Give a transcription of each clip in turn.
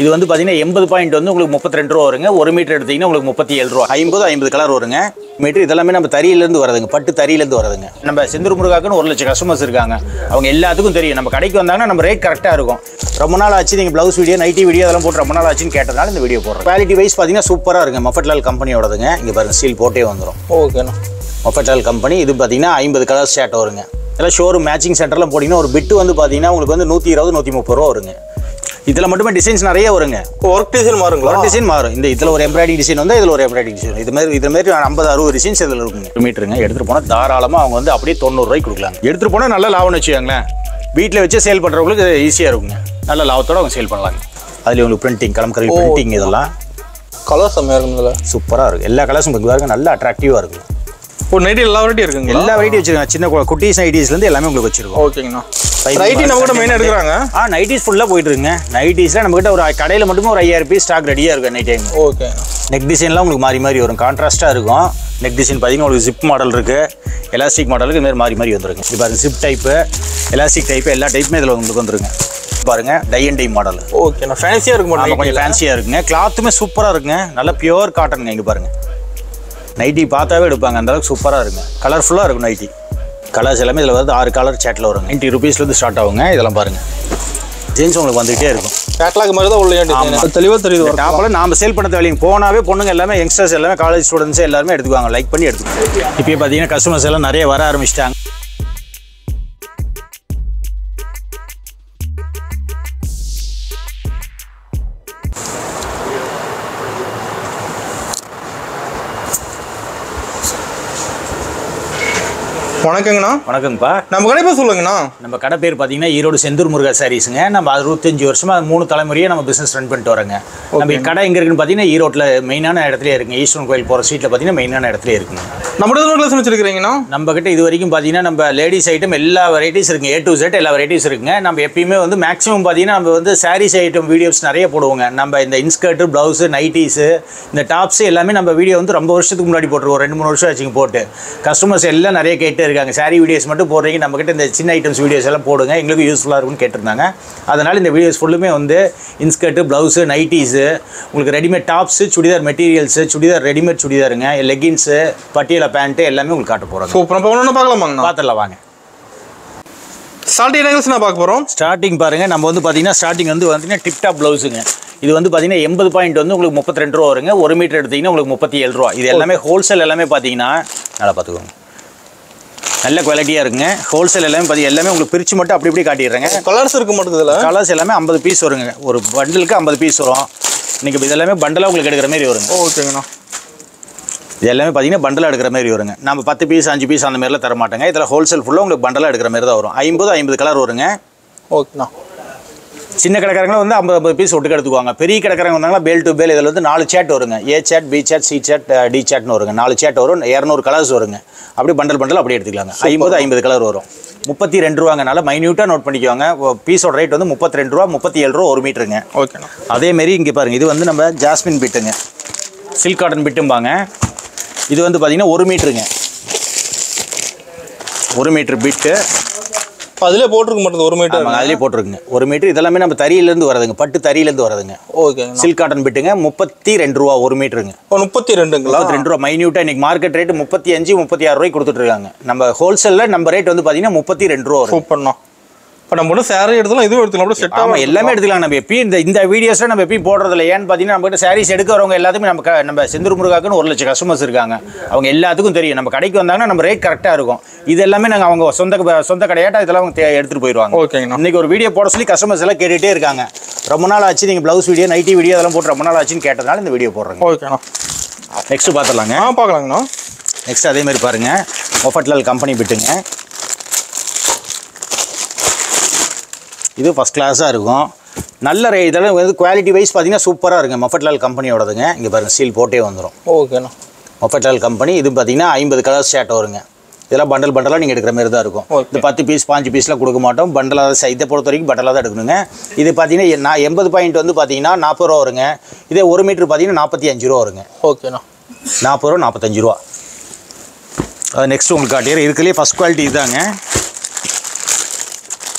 இது வந்து பார்த்தீங்கன்னா எண்பது பாயிண்ட் வந்து உங்களுக்கு முப்பத்தி ரெண்டு ரூபா வருங்க. ஒரு மீட்டர் எடுத்தீங்கன்னா உங்களுக்கு முப்பத்தி ஏழு ரூபா. ஐம்பது ஐம்பது கலர் வருங்க. மீட்டர் இதெல்லாமே நம்ம தறியிலேருந்து வரதுங்க. பட்டு தறியிலேருந்து வரதுங்க. நம்ம செந்தூர் முருகாக்குன்னு ஒரு லட்சம் கஸ்டமர்ஸ் இருக்காங்க. அவங்க எல்லாத்துக்கும் தெரியும். நம்ம கடைக்கு வந்தாங்கன்னா நம்ம ரேட் கரெக்டாக இருக்கும். ரொம்ப நாள் ஆச்சு நீங்கள் ப்ளவுஸ் வீடியோ நைட்டி வீடியோ அதெல்லாம் போட்டு ரொம்ப நாள் ஆச்சுன்னு கேட்டதால இந்த வீடியோ போடுறோம். குவாலிட்டி வைஸ் பார்த்தீங்கன்னா சூப்பராக இருக்குங்க. மஃபட்லால் கம்பெனியோடதுங்க இங்கே பாருங்க சீல் போட்டே வந்துடும் ஓகேண்ணா மொஃபட்டால் கம்பெனி இது பார்த்தீங்கன்னா ஐம்பது கலர் ஷர்ட் வருங்க. இதெல்லாம் ஷோரூம் மேட்சிங் சென்டர்லாம் போட்டிங்கன்னா ஒரு பிட்டு வந்து பார்த்தீங்கன்னா உங்களுக்கு வந்து நூற்றி இருபது நூற்றி முப்பது ரூபா வருங்க. இதில் மட்டுமே டிசைன்ஸ் நிறைய வருங்க. Work design மாறுங்களா? டிசைன் மாறும். இந்த இதில் ஒரு எம்ப்ராய்டிங் டிசைன் வந்து இதில் ஒரு எம்ப்ராய்டிங் டிசைன் இது மாதிரி இது மாதிரி ஐம்பது அறுபது டிசைன்ஸ் இதில் இருக்குங்க. மீட்டருங்க எடுத்துகிட்டு போனால் தாராளமாக அவங்க வந்து அப்படியே தொண்ணூறுரூவாய்க்கு கொடுக்கலாங்க. எடுத்துகிட்டு போனால் நல்ல லாபம்னு வச்சுக்கோங்களேன். வீட்டில் வச்சு சேல் பண்ணுறவங்களுக்கு ஈஸியாக இருக்குங்க. நல்ல லாபத்தோட அவங்க சேல் பண்ணலாங்க. அதில் உங்களுக்கு பிரிண்டிங் கலம்கரி பிரிண்டிங் இதெல்லாம். கலர் செம்மையாக இருக்குங்களா சூப்பராக இருக்கும் எல்லா கலர்ஸும் உங்களுக்கு பாருங்க. நல்ல அட்ராக்டிவாக இருக்கும் இப்போ நைட்டி எல்லா வெரைட்டி இருக்குங்களா? எல்லா வெரைட்டி வச்சிருக்காங்க. சின்ன குட்டீஸ் நைட்டீஸ்லேருந்து எல்லாமே உங்களுக்கு வச்சிருக்கோம். ஓகேங்கண்ணா நைட்டி நம்ம கூட மெயினாக எடுக்கிறாங்க. ஆ நைட்டீஸ் ஃபுல்லாக போயிட்டு இருக்குங்க நைட்டீஸில் நம்மகிட்ட ஒரு கடையில் மட்டுமே ஒரு ஐயாயிரம் பீஸ் ஸ்டாக் ரெடியாக இருக்கும் நைட் டைம் ஓகே நெக் டிசைன்லாம் உங்களுக்கு மாறி மாறி வரும். கான்ட்ராஸ்ட்டாக இருக்கும். நெக் டிசைன் பார்த்தீங்கன்னா உங்களுக்கு ஜிப் மாடல் இருக்குது எலாஸ்டிக் மாடலுக்கு இது மாதிரி மாறி மாறி வந்துருங்க. இப்போ பாருங்க ஜிப் டைப்பு எலாஸ்டிக் டைப்பு எல்லா டைப்புமே இதில் உங்களுக்கு வந்துருங்க. பாருங்க டை அண்ட் டை மாடல் ஓகேண்ணா ஃபேன்சியாக இருக்கும் ஆமாம் கொஞ்சம் ஃபேன்சியாக இருக்குங்க. கிளாத்துமே சூப்பராக இருக்குங்க. நல்ல பியூர் காட்டனுங்க இங்கே பாருங்க. நைட்டி பார்த்தாவே எடுப்பாங்க. அந்த அளவுக்கு சூப்பராக இருக்குங்க. கலர்ஃபுல்லாக இருக்கும் நைட்டி கலர்ஸ் எல்லாமே இதில் வந்து ஆறு கலர் சேட்டில் வருங்க நைன்ட்டி ருபீஸ்லேருந்து ஸ்டார்ட் ஆகுங்க. இதெல்லாம் பாருங்க. ஜீன்ஸ் உங்களுக்கு வந்துகிட்டே இருக்கும். கேட்லாக் மாதிரி தான் உள்ள தெளிவாக தெரியுது. டாப்பில் நாம சேல் பண்ண வேலைங்க. போனாவே பொண்ணுங்க எல்லாமே யங்ஸ்டர்ஸ் எல்லாமே காலேஜ் ஸ்டூடெண்ட்ஸ் எல்லாருமே எடுத்துக்குவாங்க. லைக் பண்ணி எடுத்துக்குவாங்க. இப்போ பார்த்தீங்கன்னா கஸ்டமர்ஸ் எல்லாம் நிறைய வர ஆரம்பிச்சிட்டாங்க. வணக்கங்கண்ணா. வணக்கங்கப்பா. நம்ம கடை பேர் சொல்லுங்கண்ணா. நம்ம கடை பேர் பார்த்தீங்கன்னா ஈரோடு செந்தூர் முருகா சாரீஸுங்க நம்ம அறுபத்தஞ்சு வருஷமா மூணு தலைமுறையாக நம்ம பிஸ்னஸ் ரன் பண்ணிட்டு வரோங்க. நம்ம கடை எங்கே இருக்குன்னு பார்த்தீங்கன்னா ஈரோட்டில் மெயினான இடத்துல இருக்குங்க. ஈஸ்வரன் கோயில் போகிற ஸ்ட்ரீட்டில் பார்த்தீங்கன்னா மெயினான இடத்துல இருக்குங்க. நம்ம எத்தனை கிளாஸ் நம்ம கிட்ட இது வரைக்கும் பார்த்தீங்கன்னா நம்ம லேடிஸ் ஐட்டம் எல்லா வெரைட்டிஸ் இருக்குங்க ஏ டு செட் எல்லா வெரைட்டிஸ் இருக்குங்க. நம்ம எப்பயுமே வந்து மேக்ஸிமம் பார்த்தீங்கன்னா நம்ம வந்து சாரீஸ் ஐட்டம் வீடியோஸ் நிறைய போடுவோங்க. நம்ம இந்த இன்ஸ்கர்ட்டு ப்ளவுஸு நைட்டிஸு இந்த டாப்ஸ் எல்லாமே நம்ம வீடியோ வந்து ரொம்ப வருஷத்துக்கு முன்னாடி போட்டுருவோம். ரெண்டு மூணு வருஷம் ஆச்சுங்க போட்டு. கஸ்டமர்ஸ் எல்லாம் நிறைய கேட்டு இருக்காங்க. சாரீ வீடியோஸ் மட்டும் போடுறீங்க. நம்ம கிட்ட இந்த சின்ன ஐட்டம்ஸ் வீடியோஸ் எல்லாம் போடுங்க. எங்களுக்கு யூஸ்ஃபுல்லாக இருக்கும்னு கேட்டிருந்தாங்க. அதனால் இந்த வீடியோஸ் ஃபுல்லுமே வந்து இன்ஸ்கர்ட்டு ப்ளவுஸு நைட்டிஸு உங்களுக்கு readymade tops churidar materials churidar readymade சுடிதாருங்க. Leggings பட்டியலை பேண்ட்டு எல்லாமே உங்களுக்கு காட்ட போகிறோங்க சூப்பர். இப்போ ஒன்று பார்க்கலாமாங்கண்ணா பார்த்துடலாம் வாங்க. ஸ்டார்ட் என்ன நான் பார்க்க போகிறோம் ஸ்டார்டிங் பாருங்க நம்ம வந்து பார்த்தீங்கன்னா ஸ்டார்டிங் வந்து பார்த்தீங்கன்னா டிப் டாப் ப்ளவுஸுங்க இது வந்து பார்த்தீங்கன்னா எண்பது பாயிண்ட் வந்து உங்களுக்கு முப்பத்தி ரெண்டு ரூபா வருங்க. ஒரு மீட்டர் எடுத்தீங்கன்னா உங்களுக்கு முப்பத்தி ஏழு ரூபா. இது எல்லாமே ஹோல்சேல் எல்லாமே பார்த்தீங்கன்னா நல்லா பார்த்துக்கோங்க. நல்ல குவாலிட்டியாக இருக்குங்க. ஹோல்சேல் எல்லாமே பார்த்தி எல்லாமே உங்களுக்கு பிரித்து மட்டும் அப்படி இப்படி காட்டிடுறேங்க. கலர்ஸ் இருக்க மாட்டேங்குது இதில்? கலர்ஸ் எல்லாமே ஐம்பது பீஸ் வருங்க. ஒரு பண்டலுக்கு ஐம்பது பீஸ் வரும். இன்னைக்கு இது எல்லாமே பண்டலாக உங்களுக்கு எடுக்கிற மாதிரி வருங்க. ஓகேங்கண்ணா. இது எல்லாமே பார்த்தீங்கன்னா பண்டலாக எடுக்கிற மாதிரி வருங்க. நம்ம பத்து பீஸ் அஞ்சு பீஸ் அந்த மாதிரிலாம் தர மாட்டேங்க இதில் ஹோல்சேல் ஃபுல்லாக உங்களுக்கு பண்டலாக எடுக்கிற மாதிரி தான் வரும். ஐம்பது ஐம்பது கலர் வருங்க. ஓகேண்ணா. சின்ன கடைக்காரங்களும் வந்து ஐம்பது ஐம்பது பீஸ் ஒட்டுக்கு எடுத்துக்குவாங்க. பெரிய கடைக்காரங்க வந்தாங்கன்னா பேல் டு பேல் இதில் வந்து நாலு சேட் வருங்க. A set B set C set D சேட்னு வருங்க. நாலு சேட் வரும். இரநூறு கலர்ஸ் வருங்க. அப்படி பண்டல் பண்டல் அப்படியே எடுத்துக்கலாங்க. ஐம்பது ஐம்பது கலர் வரும். முப்பத்தி ரெண்டு ரூபாங்க நல்லா மைன்யூட்டாக நோட் பண்ணிக்கோங்க பீஸோட ரேட் வந்து முப்பத்தி ரெண்டு ரூபா முப்பத்தி ஏழு ரூபா ஒரு மீட்டருங்க ஓகேண்ணா. அதேமாரி இங்கே பாருங்க. இது வந்து நம்ம ஜாஸ்மின் பிட்டுங்க சில்க் காட்டன் பிட்டும்பாங்க இது வந்து பார்த்தீங்கன்னா ஒரு மீட்டருங்க. ஒரு மீட்டர் பிட்டு அதிலே போட்டிருக்க மாட்டேங்குது ஒரு மீட்டர். ஆமாங்க அதிலே போட்டிருக்குங்க. ஒரு மீட்டர் இதெல்லாமே நம்ம தறியிலேருந்து வரதுங்க பட்டு தறியிலேருந்து வரதுங்க ஓகேங்கண்ணா சில்க் காட்டன் பிட்டுங்க முப்பத்தி ரெண்டு ரூபா ஒரு மீட்டருங்க. இப்போ முப்பத்தி ரெண்டுங்களா ரெண்டு ரூபா மைன்யூட்டாக இன்னைக்கு மார்க்கெட் ரேட் முப்பத்தி அஞ்சு முப்பத்தி ஆறு ரூபாய்க்கு கொடுத்துட்டு இருக்காங்க. நம்ம ஹோல்சேலில் நம்ம ரேட் வந்து பார்த்தீங்கன்னா முப்பத்தி ரெண்டு ரூபா சூப்பர்ண்ணா. இப்போ நம்ம ஒன்றும் சேரீ எடுத்தாலும் இதுவும் எடுத்துக்கலாம் அப்படியே செட் ஆகும் எல்லாமே எடுத்துக்கலாம். நம்ம எப்பயும் இந்த இந்த வீடியோஸில் நம்ம எப்பயும் போடுறதில்ல. ஏன்னு பார்த்தீங்கன்னா நம்ம கிட்ட சாரீஸ் எடுக்க வரவங்க எல்லாத்துக்குமே நம்ம நம்ம செந்தூர் முருகாக்குன்னு ஒரு லட்சம் கஸ்டமர்ஸ் இருக்காங்க. அவங்க எல்லாத்துக்கும் தெரியும். நம்ம கடைக்கு வந்தாங்கன்னா நம்ம ரேட் கரெக்டாக இருக்கும். இது எல்லாமே நாங்கள் அவங்க சொந்த சொந்த கடையாட்டா இதெல்லாம் அவங்க எடுத்துகிட்டு போயிடுவாங்க ஓகேங்கண்ணா. இன்னைக்கு ஒரு வீடியோ போட சொல்லி கஸ்டமர்ஸ் எல்லாம் கேட்டுகிட்டே இருக்காங்க. ரொம்ப நாள் ஆச்சு நீங்கள் ப்ளவுஸ் வீடியோ நைட்டி வீடியோ அதெல்லாம் போட்டு ரொம்ப நாள் ஆச்சுன்னு கேட்டதுனால இந்த வீடியோ போடுறேங்க. ஓகேண்ணா. நெக்ஸ்ட் பார்த்துடலாங்க. ஆ பார்க்கலாங்கண்ணா. நெக்ஸ்ட் அதே மாதிரி பாருங்க. மொஃபட்லால் கம்பெனி பிட்டுங்க இது ஃபஸ்ட் கிளாஸாக இருக்கும். நல்ல ரே இதெல்லாம் வந்து குவாலிட்டி வைஸ் பார்த்தீங்கன்னா சூப்பராக இருக்குங்க. மொஃபட்லால் கம்பெனியோடதுங்க இங்கே பாருங்க சீல் போட்டே வந்துடும் ஓகேண்ணா மொஃபட்லால் கம்பெனி இது பார்த்தீங்கன்னா ஐம்பது கலர் ஷர்ட் வருங்க. இதெல்லாம் பண்டல் பண்டலாக நீங்கள் எடுக்கிற மாதிரி தான் இருக்கும். இந்த பத்து பீஸ் பாஞ்சு பீஸ்லாம் கொடுக்க மாட்டோம். பண்டலாக இதை பொறுத்த வரைக்கும் பண்டலாக தான் எடுக்கணுங்க. இது பார்த்தீங்கன்னா நான் எண்பது பாயிண்ட் வந்து பார்த்தீங்கன்னா நாற்பது ரூபா வருங்க. இதே ஒரு மீட்டர் பார்த்தீங்கன்னா நாற்பத்தி அஞ்சு ரூபா வருங்க. ஓகேண்ணா நாற்பது ரூபா நாற்பத்தஞ்சு ரூபா. அது நெக்ஸ்ட் உங்களுக்கு காட்டிடுறேன். இதுக்குள்ளேயே ஃபஸ்ட் குவாலிட்டி இதாங்க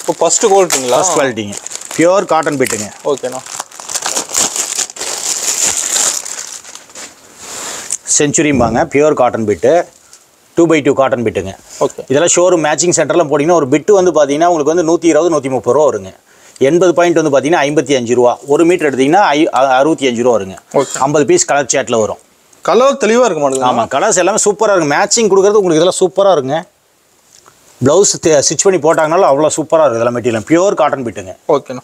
இப்போ ஃபஸ்ட்டு குவாலிட்டிங்களா ஃபஸ்ட் குவாலிட்டிங்க பியூர் காட்டன் பீட்டுங்க ஓகேண்ணா செஞ்சுரியும்பாங்க pure cotton bit two by two cotton பிட்டுங்க okay இதெல்லாம் ஷோரூம் மேட்சிங் சென்டரில் போட்டிங்கன்னா ஒரு பிட்டு வந்து பார்த்தீங்கன்னா உங்களுக்கு வந்து நூற்றி இருபது நூற்றி முப்பது ரூபா வருங்க. எண்பது பாயிண்ட் வந்து பார்த்தீங்கன்னா ஐம்பத்தி அஞ்சு ரூபா. ஒரு மீட்டர் எடுத்திங்கன்னா ஐ அறுபத்தி அஞ்சு ரூபா வருங்க. ஐம்பது பீஸ் கலர் சேட்டில் வரும். கலர் தெளிவாக இருக்கும் ஆமாம் கலர்ஸ் எல்லாமே சூப்பராக இருக்கும். மேட்சிங் கொடுக்குறது உங்களுக்கு இதெல்லாம் சூப்பராக இருக்குங்க. ப்ளவுஸ் ஸ்டிச் பண்ணி போட்டாங்கனாலும் அவ்வளோ சூப்பராக இருக்குது இதெல்லாம் மெட்டீரியல் பியூர் காட்டன் பிட்டுங்க ஓகேண்ணா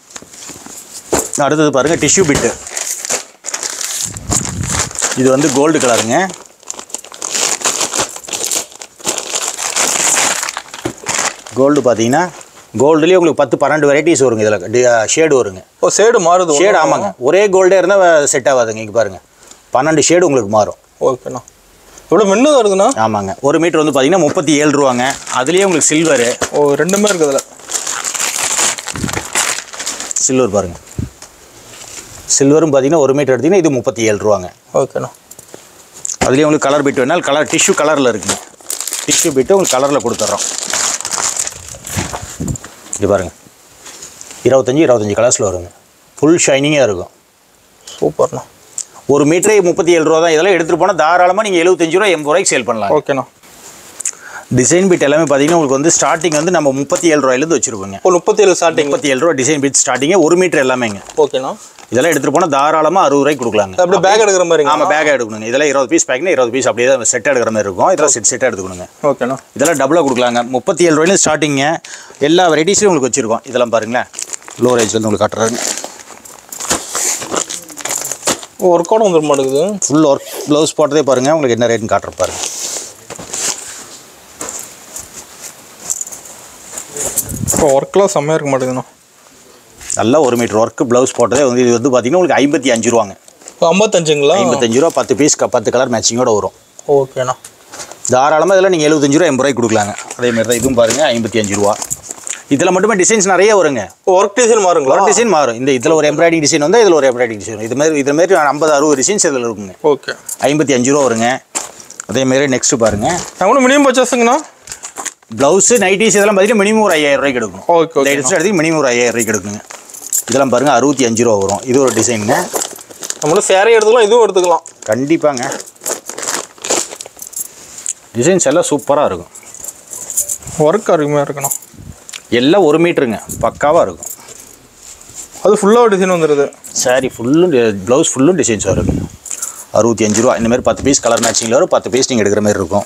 அடுத்தது பாருங்கள் டிஷ்யூ பிட்டு இது வந்து கோல்டு கலருங்க கோல்டு பார்த்தீங்கன்னா கோல்டுலேயே உங்களுக்கு பத்து பன்னெண்டு வெரைட்டிஸ் வருங்க இதில். ஷேடு வருங்க. ஓ சேடு மாறுது ஷேடு ஆமாங்க. ஒரே கோல்டே இருந்தால் செட் ஆகாதுங்க இங்கே பாருங்கள் பன்னெண்டு ஷேடு உங்களுக்கு மாறும். ஓகேண்ணா இவ்வளோ மின்னதாக இருக்குண்ணா ஆமாங்க. ஒரு மீட்டர் வந்து பார்த்தீங்கன்னா முப்பத்தி ஏழு ரூபாங்க. அதுலேயே உங்களுக்கு சில்வரு. ஓ ரெண்டுமே இருக்குது அதில் சில்வர் பாருங்கள் சில்வரும் பார்த்தீங்கன்னா ஒரு மீட்டர் எடுத்தீங்கன்னா இது முப்பத்தி ஏழு ரூபாங்க. ஓகேண்ணா அதுலேயே உங்களுக்கு கலர் பிட் வேணால் கலர் டிஷ்யூ கலரில் இருக்குங்க. டிஷ்யூ பிட்டு உங்களுக்கு கலரில் கொடுத்துட்றோம் இது பாருங்கள் இருபத்தஞ்சி இருபத்தஞ்சி கலர்ஸில் வருங்க. ஃபுல் ஷைனிங்காக இருக்கும். சூப்பர்ண்ணா ஒரு மீட்டரே முப்பத்தி ஏழு ரூபா தான். இதெல்லாம் எடுத்துகிட்டு போனால் தாராளமாக நீங்கள் எழுபத்தஞ்சு ரூபா எண்பது ரூபாய்க்கு சேல் பண்ணலாம். ஓகேண்ணா. டிசைன் பிட் எல்லாமே பார்த்தீங்கன்னா உங்களுக்கு வந்து ஸ்டார்டிங் வந்து நம்ம முப்பத்தி ஏழு ரூபாயிலேருந்து வச்சுருக்கோங்க. ஒரு முப்பத்தி ஏழு ஸ்டார்டிங் முப்பத்தி ஏழு ரூபா டிசைன் பிட் ஸ்டார்டிங்கே ஒரு மீட்டர் எல்லாமேங்க ஓகேண்ணா. இதெல்லாம் எடுத்துகிட்டு போனால் தாராளமாக அறுபது ரூபாய்க்கு கொடுக்கலாங்க. அப்படியே பேக் எடுக்கிற மாதிரிங்க ஆமாம் பேக் எடுக்கணுங்க. இதெல்லாம் இருபது பீஸ் பேக்னா இருபது பீஸ் அப்படியே தான் செட் எடுக்கிற மாதிரி இருக்கும். இதெல்லாம் செட் செட்டாக எடுத்துக்கணுங்க. ஓகேண்ணா. இதெல்லாம் டபுளாக கொடுக்கலாங்க. முப்பத்தி ஏழு ரூபாயிலும் ஸ்டார்டிங்க எல்லா வெரைட்டிஸ்லையும் உங்களுக்கு வச்சுருக்கோம். இதெல்லாம் பாருங்களேன். லோ ரேஞ்சில் உங்களுக்கு காட்டுறாங்க. ஒர்க் அவுட் வந்துட மாட்டேங்குது. ஃபுல் ஒர்க் ப்ளவுஸ் போட்டதே பாருங்கள் உங்களுக்கு என்ன ரேட்னு காட்டுற பாருங்க. இப்போ ஒர்க்லாம் செம்மையாக இருக்க மாட்டேங்குதுண்ணா. நல்லா ஒரு மீட்டர் ஒர்க்கு ப்ளவுஸ் போட்டதே வந்து இது வந்து பார்த்தீங்கன்னா உங்களுக்கு ஐம்பத்தி அஞ்சு ரூபாங்க. ஐம்பத்தஞ்சுங்களா? ஐம்பத்தஞ்சு ரூபா பத்து பீஸ் பத்து கலர் மேட்சிங்கோட வரும். ஓகேண்ணா. தாராளமாக இதெல்லாம் நீங்கள் எழுபத்தஞ்சு ரூபா எண்பது ரூபாய்க்கு கொடுக்கலாங்க. அதே மாதிரி தான் இதுவும் பாருங்கள் ஐம்பத்தி அஞ்சு ரூபா. இதில் மட்டுமே டிசைன்ஸ் நிறைய வருங்க. ஒர்க் டிசைன் மாறுங்களா? ஒரு டிசைன் மாறும். இந்த இதில் ஒரு எம்ப்ராய்டிங் டிசைன் வந்தால் இதில் ஒரு எம்ப்ராய்டிங் டிசைன் இது மாதிரி இது மாதிரி ஐம்பது அறுபது டிசைன்ஸ் இதில் இருக்குங்க. ஓகே ஐம்பத்தி அஞ்சு ரூபா வருங்க. அதேமாரி நெக்ஸ்ட்டு பாருங்கள் நான் கூட மினிமம் பர்ச்சேஸுங்கண்ணா ப்ளவுஸு நைட்டிஸ் இதெல்லாம் பார்த்தீங்கன்னா மினிமம் ஒரு ஐயாயிரம் ரூபாய்க்கு எடுக்கணும். ஓகே லேடிஸ் எடுத்து மினிமம் ஒரு ஐயாயிரம் ரூபாய்க்கு எடுக்கணுங்க இதெல்லாம் பாருங்கள் அறுபத்தி அஞ்சு ரூபா வரும். இது ஒரு டிசைனுங்க நம்மளும் சேரீ எடுத்துக்கலாம் இதுவும் எடுத்துக்கலாம். கண்டிப்பாங்க. டிசைன்ஸ் எல்லாம் சூப்பராக இருக்கும். ஒர்க் அருமையாக இருக்குண்ணா எல்லாம் ஒரு மீட்டருங்க. பக்காவாக இருக்கும். அது ஃபுல்லாக டிசைன் வந்துடுது சாரி ஃபுல்லும் ப்ளவுஸ் ஃபுல்லும் டிசைன்ஸ் வரும். அறுபத்தி அஞ்சு ரூபா. இந்த மாதிரி பத்து பீஸ் கலர் மேட்சிங்கில் வரும். பத்து பீஸ் நீங்கள் எடுக்கிற மாதிரி இருக்கும்.